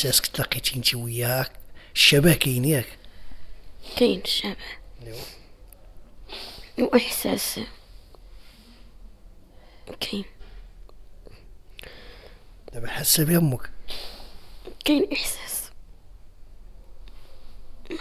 احساسك تلاقيتي انت وياها الشبه كاين ياك. كاين الشبه واحساس كاين. دابا حاسة بها أمك. كاين إحساس. ما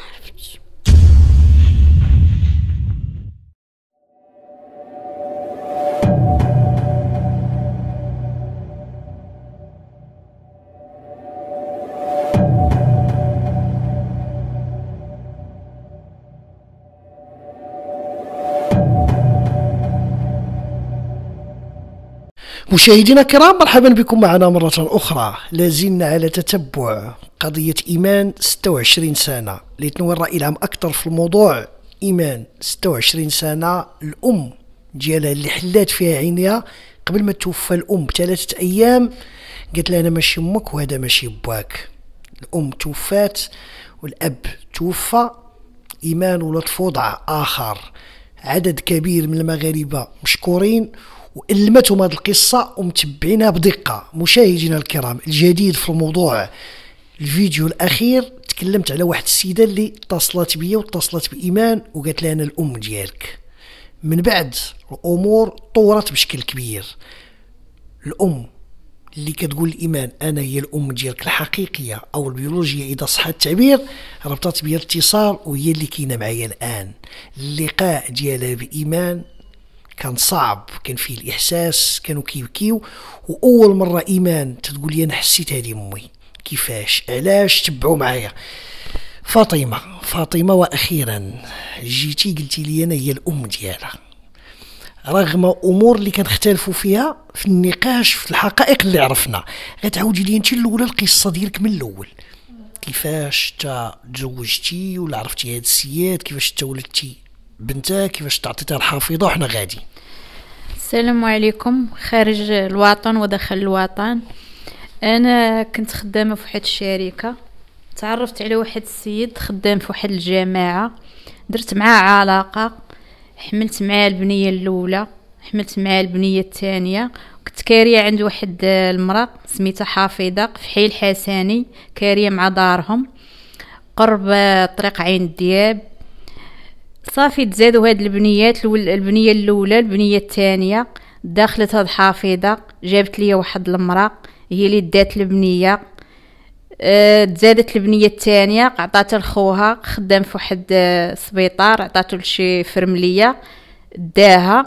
مشاهدينا الكرام مرحبا بكم معنا مرة أخرى. لازلنا على تتبع قضية إيمان 26 سنة. لتنور رأي العام أكثر في الموضوع إيمان 26 سنة. الأم ديالها اللي حلات فيها عينيها قبل ما توفى الأم بثلاثة أيام قالت لها أنا ماشي أمك وهذا ماشي باك الأم توفات والأب توفى. إيمان ولات في وضع آخر. عدد كبير من المغاربة مشكورين. وألمتهم هذه القصة ومتبعينها بدقة. مشاهدينا الكرام الجديد في الموضوع الفيديو الأخير تكلمت على واحد السيدة اللي اتصلت بيا واتصلت بإيمان وقالت لها أنا الأم ديالك. من بعد الأمور طورت بشكل كبير. الأم اللي كتقول الإيمان أنا هي الأم ديالك الحقيقية أو البيولوجية إذا صح التعبير ربطت بيا الاتصال وهي اللي كاينة معايا الآن. اللقاء ديالها بإيمان كان صعب كان فيه الإحساس كانوا كيبكيو وأول مرة إيمان تقول لي أنا حسيت هذه أمي. كيفاش؟ علاش تبعوا معايا؟ فاطمة فاطمة وأخيرا جيتي قلتي لي أنا هي الأم ديالها. رغم أمور اللي كنختلفوا فيها في النقاش في الحقائق اللي عرفنا. غتعاودي لي انت الأولى القصة ديالك من الأول. كيفاش تا تزوجتي ولا عرفتي هاد السياد كيفاش تا ولدتي بنتها؟ كيفاش تعطيتها الحافظة؟ وحنا غادي السلام عليكم. خارج الوطن وداخل الوطن. أنا كنت خدامة في واحد الشركة. تعرفت على واحد السيد خدام في واحد الجماعة. درت معاه علاقة. حملت معاه البنية الأولى. حملت معاه البنية الثانية. كنت كارية عند واحد المرأة سميتها حافظة في حي الحساني كارية مع دارهم. قرب طريق عين الدياب. صافي تزادوا هاد البنيات البنية الأولى البنية الثانية. دخلت هاد حافظه جابت لي واحد المرأة هي اللي دات البنية. أه تزادت البنية الثانية عطاتها لخوها خدام في واحد السبيطار عطاتو لشي فرمليه داها.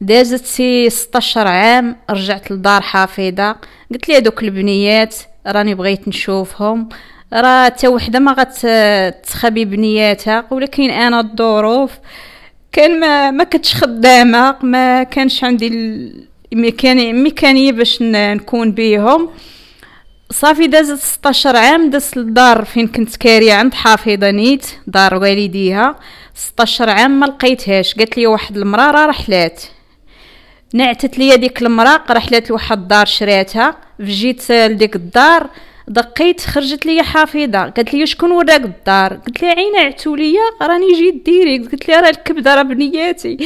دازت سي 16 عام رجعت لدار حافظة. قلت لي هذوك البنيات راني بغيت نشوفهم. راه حتى وحده ما غتخبي بنياتها ولكن أنا الظروف كان ما ما كنتش خدامة ما كانش عندي الميكانيه باش نكون بيهم. صافي دازت 16 عام دازت للدار فين كنت كارية عند حافظة نيت دار والديها. 16 عام ما لقيتهاش قالت لي واحد المرأة راه رحلات نعتت لي ديك المرأة رحلات لواحد الدار شراتها. فجيت لديك الدار دقيت خرجت لي حافظة قالت لي شكون وراك الدار قلت لها غي نعتو ليا راني جيت direct قلت لها راه الكبدة راه بنياتي.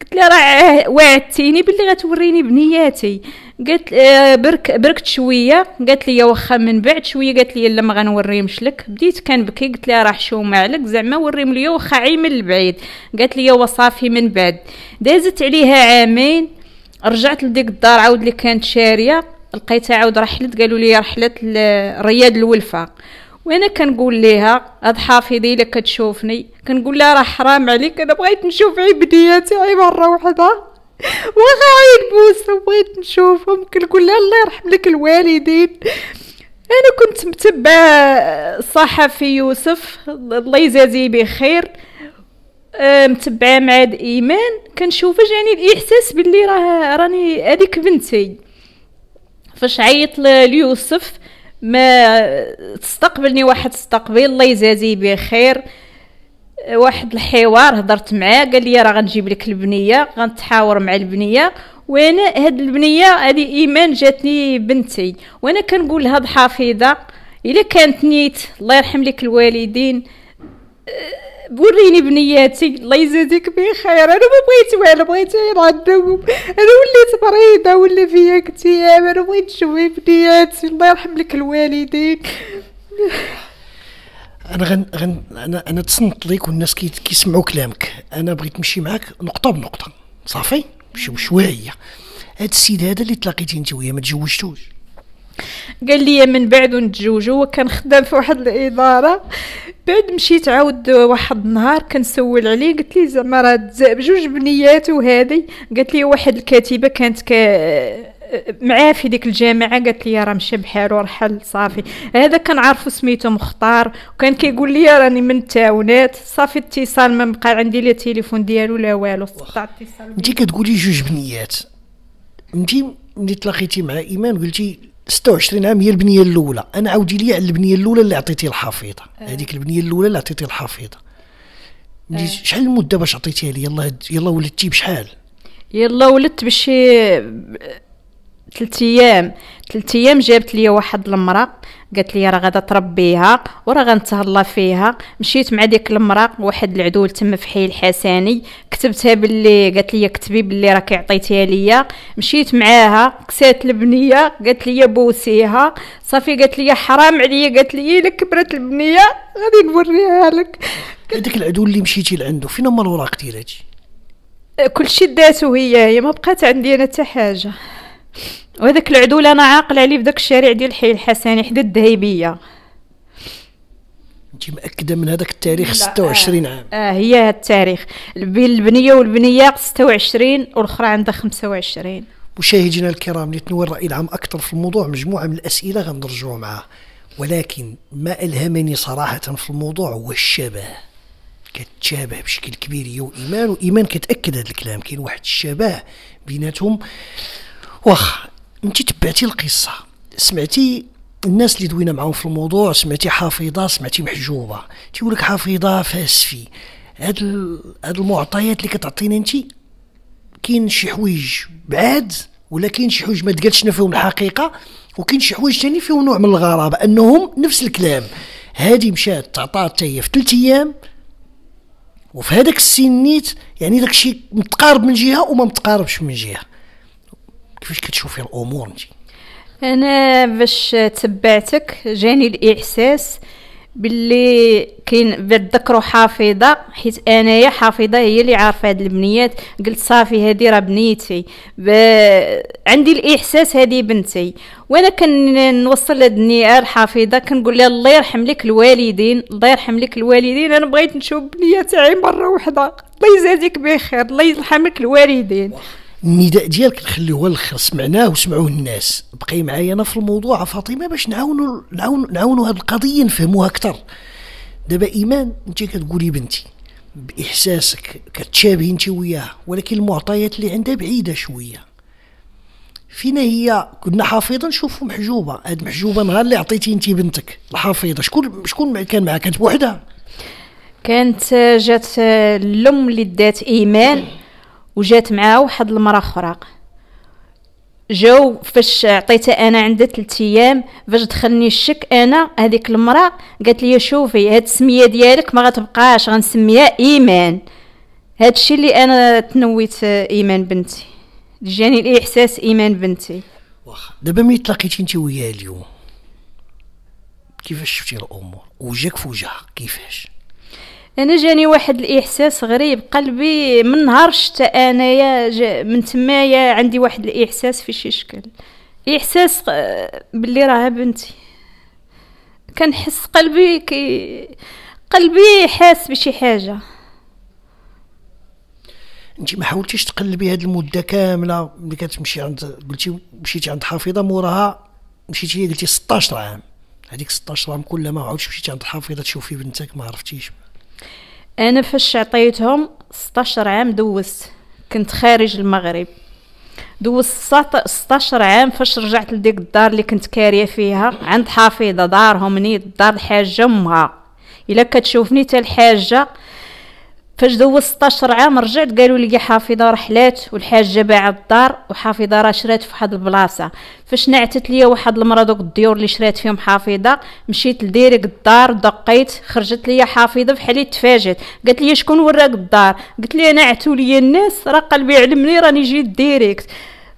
قلت لها راه وعدتيني باللي غتوريني بنياتي. قالت آه برك بركت شوية. قالت لي واخا من بعد شوية. قالت لي لا ما غنوريهمش لك. بديت كنبكي. قلت لها راه حشومه عليك. زعما وريهم ليا واخا غي من البعيد. قالت لي وصافي من بعد. دازت عليها عامين. رجعت لديك الدار. عاود اللي كانت شارية. لقيتها عاود رحلت قالوا لي رحلت رياض الولفة. وأنا كنقول ليها هاد حافظي إلا كتشوفني. كنقول لها راه حرام عليك أنا بغيت نشوف عبدياتي غير مره واحدة واخا عين بوسة بغيت نشوفهم. كنقول لها الله يرحم لك الوالدين. أنا كنت متبع الصحفي يوسف الله يجازيه بخير. متبعة مع إيمان. كنشوف يعني الإحساس باللي راه راني هذيك بنتي. فاش عيط ليوسف؟ ما تستقبلني واحد استقبال الله يجازيه بخير. واحد الحوار هضرت معاه قال لي راه غنجيب لك البنية غنتحاور مع البنية. وأنا هاد البنية هذه إيمان جاتني بنتي. وأنا كنقول لهاد حافظة إلا كانت نيت الله يرحم لك الوالدين وريني بنياتي. الله يجازيك بخير. أنا ما بغيت والو بغيت غير عندهم أنا وليت مريضه ولا فيا اكتئاب أنا بغيت نشوف بنياتي. الله يرحم لك الوالدين. أنا غن, غن أنا أنا تصنت ليك والناس كي كيسمعوا كلامك. أنا بغيت نمشي معاك نقطة بنقطة. صافي؟ مشي بشوية. هاد السيد هذا اللي تلاقيتي أنت وياه ما تزوجتوش. قال لي من بعد نتزوجوا هو كان خدام في واحد الإدارة. بعد مشيت عاود واحد النهار كنسول عليه قلت لي زعما راه بجوج بنيات وهذه قالت لي واحد الكاتبة كانت ك معاه في ديك الجامعة قالت لي راه مشى بحالو رحل صافي هذا كنعرفو سميتو مختار وكان كيقول لي راني من التاونات. صافي اتصال ما بقى عندي لا تليفون ديالو لا والو قطع اتصال. انت كتقولي جوج بنيات. انت ملي تلاقيتي مع ايمان قلتي 26 عام هي البنية الأولى. أنا عاودي لي على البنية الأولى اللي عطيتي الحفيظة. هذيك البنية الأولى اللي عطيتي الحفيظة. ملي شحال المدة باش عطيتيها لي؟ يلا يلا ولدتي بشحال؟ يلا ولدت بشي ثلاث أيام. ثلاث أيام جابت لي واحد المرأة قالت لي راه غادا تربيها وراه غنتهلا فيها. مشيت مع ديك المرأة واحد العدول تما في حي الحسني كتبتها باللي قالت لي كتبي باللي راكي عطيتيها ليا. مشيت معاها كسات البنية قالت لي بوسيها. صافي قالت لي حرام عليا. قالت لي الا كبرت البنية؟ غادي نوريها لك. هذاك العدو اللي مشيتي لعنده فين هما الوراق ديالاتي كلشي داتو هي هي ما بقات عندي أنا حتى حاجة. وهذاك العدول أنا عاقل عليه في داك الشارع ديال حي الحسني حدا الذهيبيه انت مأكدة من هذاك التاريخ 26 عام؟ آه هي التاريخ. بين البنية والبنية 26 والأخرى عندها 25 مشاهدينا الكرام اللي تنوي الرأي العام أكثر في الموضوع. مجموعة من الأسئلة غندرجوا معاه. ولكن ما ألهمني صراحة في الموضوع هو الشبه. كتشابه بشكل كبير هي وإيمان وإيمان كتأكد هذا الكلام. كاين واحد الشبه بيناتهم. واخ انت تبعتي القصة. سمعتي الناس اللي دوينا معاهم في الموضوع سمعتي حافظة سمعتي محجوبة. تيقول لك حافظة فاسفي هاد هاد المعطيات اللي كتعطينا انت كاين شي حوايج بعاد ولا كاين شي حوايج ما تقالش فيهم الحقيقة وكاين شي حوايج ثاني فيهم نوع من الغرابة أنهم نفس الكلام. هادي مشات تعطات حتى هي في ثلاث أيام وفي هذاك السن نيت يعني داك الشيء متقارب من جهة وما متقاربش من جهة. كيفاش كتشوفي الأمور انت أنا باش تبعتك جاني الإحساس باللي كاين بتذكروا حافظة حيت أنايا حافظة هي اللي عارفة هاد البنيات. قلت صافي هادي راه بنيتي. ب... عندي الإحساس هادي بنتي. وأنا كنوصل هاد النيئه الحافظه كنقول لها الله يرحم لك الوالدين الله يرحم لك الوالدين. أنا بغيت نشوف بنية تاعي مرة واحدة الله يجازيك بخير الله يرحم لك الوالدين النداء ديالك نخليوه للاخر سمعناه وسمعوه الناس. بقي معايا أنا في الموضوع فاطمة باش نعاونوا نعاونوا نعاونوا هذه القضية نفهموها أكثر. دابا إيمان أنت كتقولي بنتي بإحساسك كتشابهي أنت وياها ولكن المعطيات اللي عندها بعيدة شوية. فينا هي؟ كنا حافظة نشوفوا محجوبة. هاد محجوبة نهار اللي عطيتي أنت بنتك. الحافظة. شكون شكون كان معها كانت بوحدها كانت جات الأم اللي دات إيمان. وجات معاها واحد المراه أخرى. جاو فاش عطيتها أنا عندها ثلاث أيام فاش دخلني الشك أنا هذيك المراه قالت لي شوفي هاد السمية ديالك ما غتبقاش غنسميها إيمان. هاد الشيء اللي أنا تنويت إيمان بنتي. جاني الإحساس إيمان بنتي. واخا دابا ملي تلاقيتي انت وياها اليوم؟ كيفاش شفتي الأمور؟ وجهك في وجهها كيفاش؟ أنا جاني واحد الإحساس غريب قلبي من نهار شتا انايا من تمايا عندي واحد الإحساس في شي شكل. إحساس باللي راها بنتي. كنحس قلبي كي قلبي حاس بشي حاجة. أنت ما حاولتيش تقلبي هاد المدة كاملة ملي كتمشي عند قلتي مشيتي عند حافظة موراها مشيتي قلتي 16 عام هذيك 16 عام كل ما عاودش مشيتي عند الحافظه تشوفي بنتك ما عرفتيش. أنا فاش عطيتهم 16 عام دوزت. كنت خارج المغرب. دوزت 16 عام فاش رجعت لديك الدار اللي كنت كاريه فيها. عند حافظة دارهم نيت دار الحاجة امها إلا كتشوفني تا الحاجة فاش دوزت 16 عام رجعت قالوا لي حافظة رحلات والحاجة باعت الدار وحافظة راه شرات في واحد البلاصة. فاش نعتت ليا واحد المرة دوك الديور اللي شرات فيهم حافظة مشيت لديك الدار دقيت خرجت ليا حافظة بحالي تفاجات قالت لي شكون وراك الدار؟ قلت لي نعتو ليا الناس راه قلبي علمني راني جيت direct.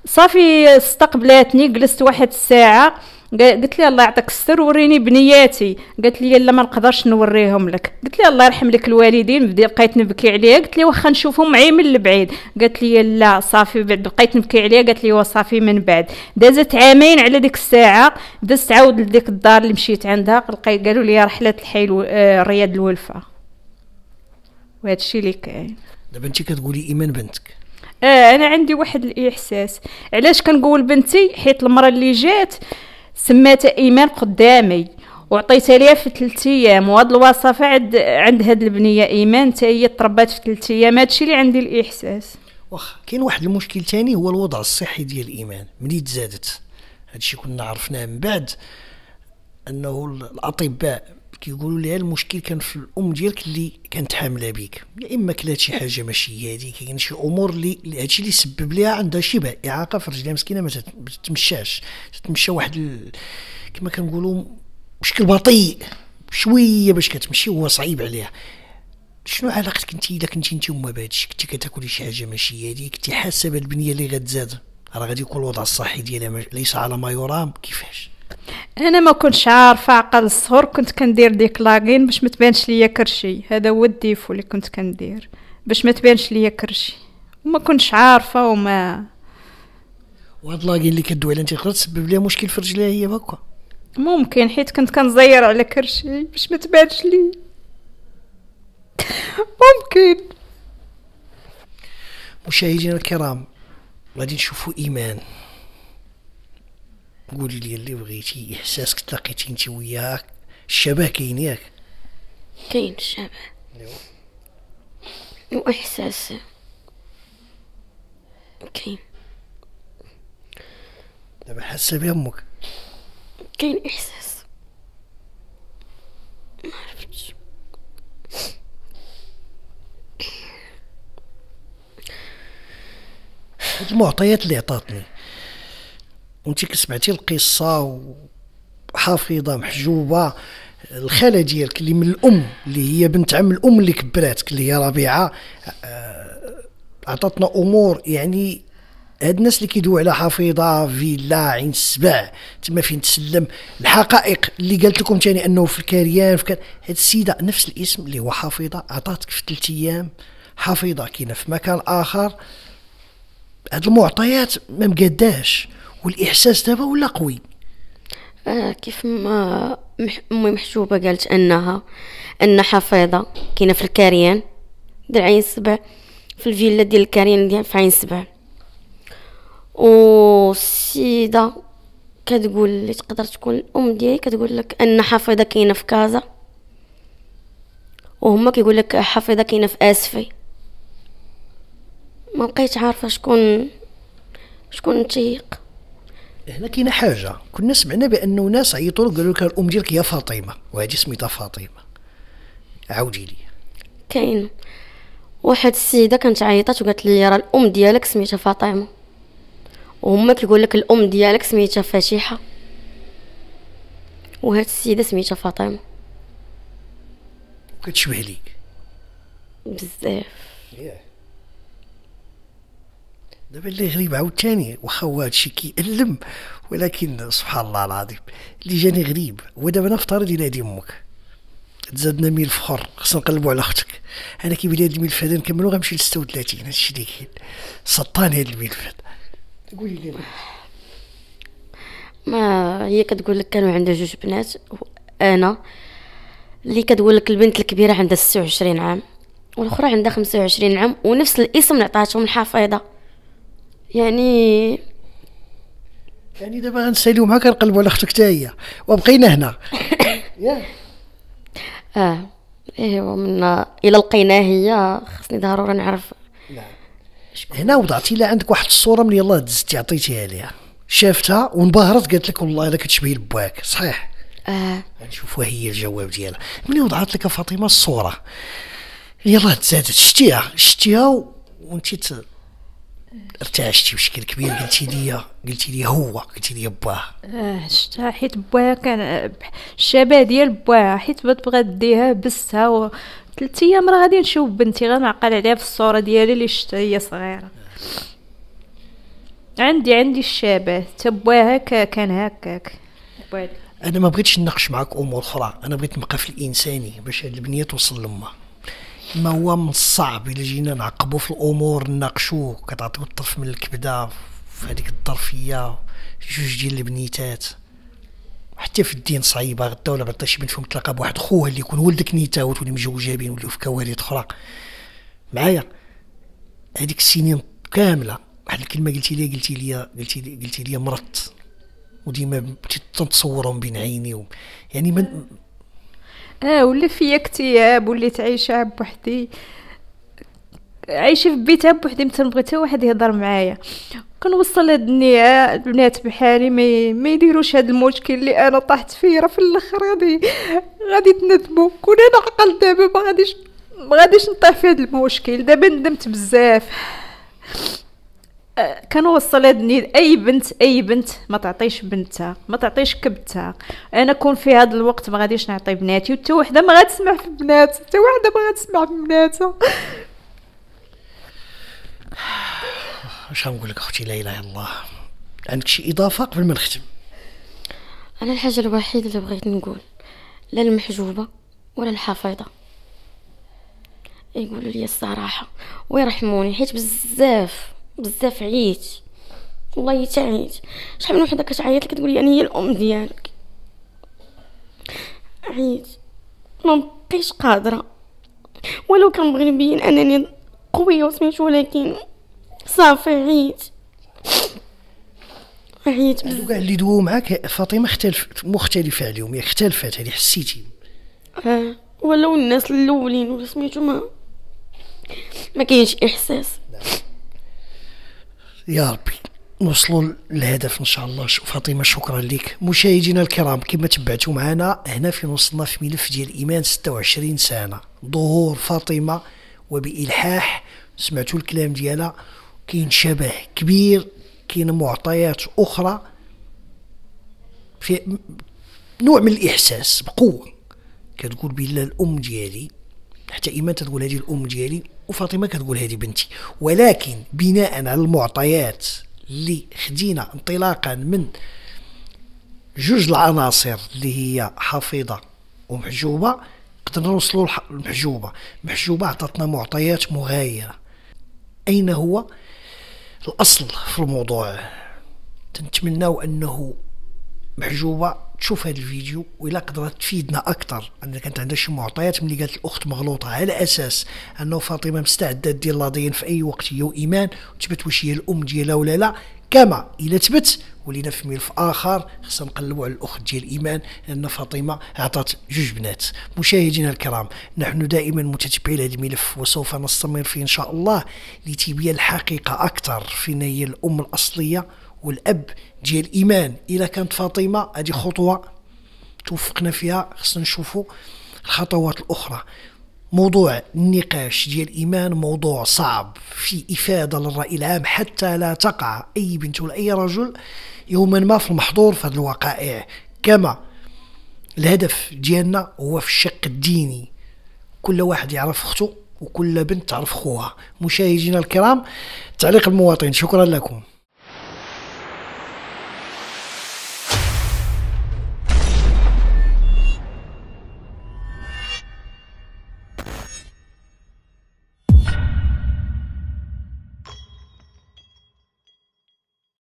صافي استقبلاتني جلست واحد الساعة قلت لي الله يعطيك الستر وريني بنياتي. قالت لي لا ما نقدرش نوريهم لك. قلت لي الله يرحم لك الوالدين بدي بقيت نبكي عليها قلت لي واخا نشوفهم غي من البعيد. قالت لي لا صافي بعد بقيت نبكي عليها قالت لي وصافي من بعد. دازت عامين على ديك الساعة دزت عاود لديك الدار اللي مشيت عندها. لقيت قالوا لي رحلة الحي آه، رياض الولفة. وهذا الشيء اللي كاين. دابا انت كتقولي إيمان بنتك. آه أنا عندي واحد الإحساس. علاش كنقول بنتي؟ حيت المرة اللي جات سماتها إيمان قدامي. وعطيتها ليها في ثلاث أيام وهاد الوصفة عند عند هاد البنية إيمان حتى هي تربات في ثلاث أيام. هادشي اللي عندي الإحساس. واخا كاين واحد المشكل تاني هو الوضع الصحي ديال الإيمان ملي تزادت. هادشي كنا عرفناه من بعد أنه ال- الأطباء كيقولوا لها المشكل كان في الأم ديالك اللي كانت حاملة بك يا إما كلات شي حاجة ماشي هذيك كاين شي أمور اللي هادشي اللي سبب ليها عندها شبه إعاقة في رجلها مسكينة ما تت- ما تتمشاش. تتمشى واحد ال... كما كنقولوا بشكل بطيء. شوية باش كتمشي هو صعيب عليها. شنو علاقتك أنت؟ إلا كنتي أنت وما بهادشي كنتي كتاكلي شي حاجة ماشي هادي كنتي حاسة بالبنية اللي غتزاد. راه غادي يكون الوضع الصحي ديالها ليس على ما يرام. كيفاش؟ أنا ما كنتش عارفة عقل الصغر كنت كندير ديك la gaine باش ما تبانش ليا كرشي. هذا هو ال défaut اللي كنت كندير باش ما تبانش ليا كرشي. وما كنتش عارفة وما وهاد la gaine اللي كدوي عليها انت تقدر تسبب ليها مشكل في رجليها هي هكا ممكن حيت كنت كنزير على كرشي باش ما تبانش لي ممكن. مشاهدينا الكرام غادي نشوفوا إيمان. قولي لي اللي بغيتي إحساسك تلاقيتي انت وياها الشبه كاين ياك؟ كاين الشبه. وإحساس كاين. دابا حاسه بها أمك. كاين إحساس. ما عرفتش. هاد المعطيات اللي عطاتني. وانت كسمعتي القصة وحافظه محجوبة الخالة ديالك اللي من الأم اللي هي بنت عم الأم اللي كبراتك اللي هي ربيعة آه، عطاتنا أمور يعني هاد الناس اللي كيدويو على حفيظه فيلا عين السبع تما فين تسلم الحقائق اللي قالت لكم تاني أنه في الكريان في هاد السيدة نفس الاسم اللي هو حفيظه عطاتك في ثلاث أيام حفيظه كاينة في مكان آخر. هاد المعطيات ما مقاداش والإحساس دابا ولا قوي؟ آه كيف ما مح... أمي محجوبة قالت أنها ان حفيظة كاينة في الكاريان. ديال عين سبع في الفيلا ديال الكاريان ديال في عين سبع والسيدة كتقول اللي تقدر تكون الأم ديالي؟ كتقول لك ان حفيظة كاينة في كازا. وهما كيقول لك حفيظة كاينة في آسفي. ما بقيت عارفة شكون شكون نتيق هنا كاينة حاجة. كنا سمعنا بأنه ناس عيطوا له قالوا لك الأم ديالك هي فاطمة وهذه سميتها فاطمة. عاودي لي. كاين واحد السيدة كانت عيطات وقالت لي راه الأم ديالك سميتها فاطمة. وهما كيقول لك الأم ديالك سميتها فاتحه وهاد السيدة سميتها فاطمة. وكتشبه ليك. بزاف. دابا اللي غريب عاوتاني واخا هو هادشي كيألم ولكن سبحان الله العظيم اللي جاني غريب هو دابا نفترض هادي أمك. تزادنا ملف اخر خصنا نقلبوا على أختك. أنا كيبان لي هاد الملف هذا نكملو غنمشي ل 36 هادشي اللي كاين سطاني هاد الملف هذا قولي لي. ما هي كتقول لك كانوا عندها جوج بنات وأنا اللي كتقول لك البنت الكبيرة عندها 26 عام والأخرى عندها 25 عام ونفس الاسم اللي عطاتهم الحفيظه يعني يعني دابا غنساليو معاك نقلبوا على أختك حتى هي؟ وبقينا هنا. آه. ايوا من إلى لقيناها هي خصني ضروري نعرف. هنا وضعتي لها عندك واحد الصورة من يلاه دزتي عطيتيها ليها. شافتها وانبهرت قالت لك والله إلا كتشبهي لباك صحيح؟ آه. غنشوفوها هي الجواب ديالها. ملي وضعت لك فاطمة الصورة؟ يلاه تزادت. شتيها. شتيها. وانت. ارتعشتي بشكل كبير قلتي لي قلتي لي هو قلتي لي باه آه شتا حيت بواها كان الشبه ديال بواها حيت بغات ديها بسها و ثلاث أيام راه غادي نشوف بنتي غنعقل عليها في الصورة ديالي اللي شتا هي صغيرة. عندي عندي الشبه كا- كان هكاك. أنا ما بغيتش نناقش معك أمور أخرى أنا بغيت نبقى في الانساني باش هاد البنية توصل لما ما هو من الصعب إلا جينا نعقبوا في الأمور نناقشوه كتعطيو الطرف من الكبدة في هذيك الظرفية جوج ديال البنيتات. حتى في الدين صعيبة غدا ولا بعدا شي بنت فيهم تلاقى بواحد خوها اللي يكون ولدك نيتا وتولي مجوجه بين ولاو في كوارث أخرى. معايا؟ هذيك السنين كاملة واحد الكلمة قلتي لي قلتي لي قلتي لي قلتي لي مرضت. وديما تنتصورهم بين عيني. يعني من آه ولا فيا اكتئاب وليت عايشه بوحدي. عايشة في بيتها بوحدي ما تنبغي حتى واحد يهضر معايا. كنوصل هاد النية البنات بحالي ما ما يديروش هاد المشكل اللي أنا طحت فيه. راه في الآخر غادي غادي تندموا كون أنا عقل دابا ما غاديش ما غاديش نطيح في هاد المشكل. دابا ندمت بزاف. أه، كنوصل هاد النية أي بنت أي بنت ما تعطيش بنتها ما تعطيش كبتها. أنا كون في هاد الوقت ما غاديش نعطي بناتي وحتى وحدة ما غتسمع في بنات حتى وحدة ما غتسمع في بناتها. اش غنقول لك أختي؟ لا إله إلا الله. عندك شي إضافة قبل ما نختم؟ أنا الحاجة الوحيدة اللي بغيت نقول لا المحجوبة ولا الحفيظة. يقولوا لي الصراحة ويرحموني حيت بزاف. بزاف عييت. والله تعيت شحال من وحدة كتعيط لك تقول لي أنا هي الأم ديالك؟ عييت. ما بقيتش قادرة. ولو كنبغي نبين أنني قوية وسميتو ولكن صافي عييت. عييت. هادو كاع اللي دوو معاك فاطمة اختلف مختلفة عليهم ياك اختلفت هذه حسيتي. آه. ولاو الناس الأولين ولا سميتو ما ما كاينش إحساس. يا ربي نوصلوا للهدف إن شاء الله. فاطمة شكرا لك. مشاهدينا الكرام كما تبعتوا معنا هنا في وصلنا في ملف ديال إيمان 26 سنة. ظهور فاطمة وبإلحاح سمعتوا الكلام ديالها. كاين شبه كبير كاين معطيات أخرى. في نوع من الإحساس بقوة. كتقول بالله الأم ديالي حتى إيمان تقول هذه الأم ديالي. وفاطمة كتقول هذه بنتي. ولكن بناء على المعطيات اللي خدينا انطلاقا من جوج العناصر اللي هي حفيظة ومحجوبة قدرنا نوصلوا للمحجوبه المحجوبة. عطاتنا معطيات مغايرة. أين هو؟ الأصل في الموضوع. تنتمناو أنه محجوبة تشوف هذا الفيديو وإلا قدرت تفيدنا أكثر. ان كانت عندها شي معطيات ملي قالت الأخت مغلوطة على أساس أنه فاطمة مستعدة دير لاضين في أي وقت هي وايمان وتثبت واش هي الأم ديالها ولا لا. كما إلى تبت ولينا في ملف آخر خصنا نقلبوا على الأخت ديال إيمان لأن فاطمة اعطت جوج بنات. مشاهدينا الكرام نحن دائما متتبعين هذا الملف وسوف نستمر فيه إن شاء الله لتبيان الحقيقة أكثر فين هي الام الأصلية. والأب ديال إيمان. اذا كانت فاطمة هذه خطوة توفقنا فيها خصنا نشوفوا الخطوات الأخرى. موضوع النقاش ديال إيمان موضوع صعب في إفادة للرأي العام حتى لا تقع أي بنت ولا أي رجل يوما ما في المحظور في هذه الوقائع. كما الهدف ديالنا هو في الشق الديني. كل واحد يعرف أخته وكل بنت تعرف خوها. مشاهدينا الكرام تعليق المواطن شكرا لكم.